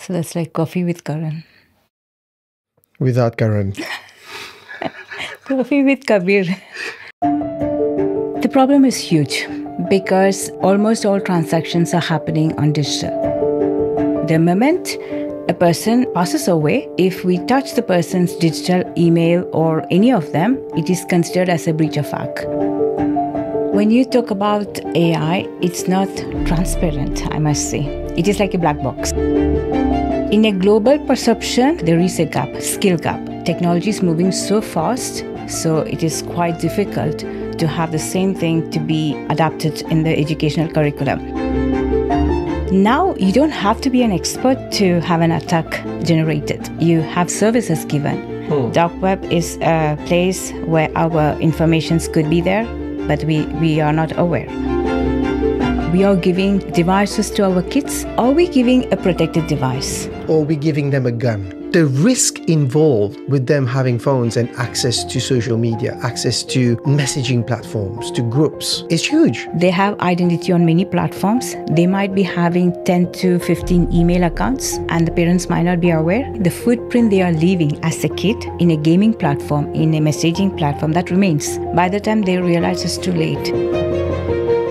So that's like coffee with Karan. Without Karan. coffee with Kabir. The problem is huge because almost all transactions are happening on digital. The moment a person passes away, if we touch the person's digital email or any of them, it is considered as a breach of act. When you talk about AI, it's not transparent, I must say. It is like a black box. In a global perception, there is a gap, skill gap. Technology is moving so fast, so it is quite difficult to have the same thing to be adapted in the educational curriculum. Now, you don't have to be an expert to have an attack generated. You have services given. Hmm. Dark web is a place where our informations could be there, but we, we are not aware. We are giving devices to our kids. Are we giving a protected device? Or are we giving them a gun? the risk involved with them having phones and access to social media, access to messaging platforms, to groups is huge. They have identity on many platforms. They might be having 10 to 15 email accounts, and the parents might not be aware. The footprint they are leaving as a kid in a gaming platform, in a messaging platform, that remains. By the time they realize it's too late.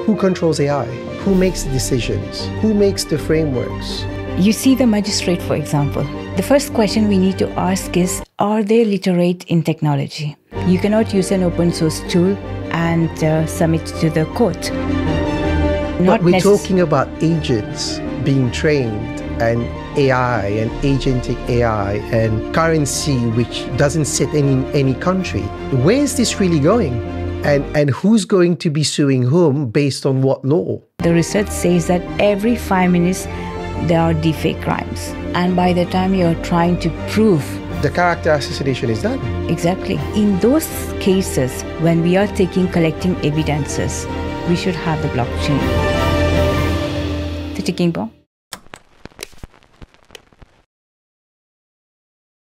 Who controls AI? Who makes the decisions? Who makes the frameworks? You see the magistrate, for example. The first question we need to ask is Are they literate in technology? You cannot use an open source tool and uh, submit to the court. Not but we're talking about agents being trained and AI and agentic AI and currency which doesn't sit in any country. Where is this really going? And, and who's going to be suing whom based on what law? The research says that every five minutes there are deepfake crimes. And by the time you're trying to prove the character assassination is done. Exactly. In those cases, when we are taking collecting evidences, we should have the blockchain. The ticking bomb.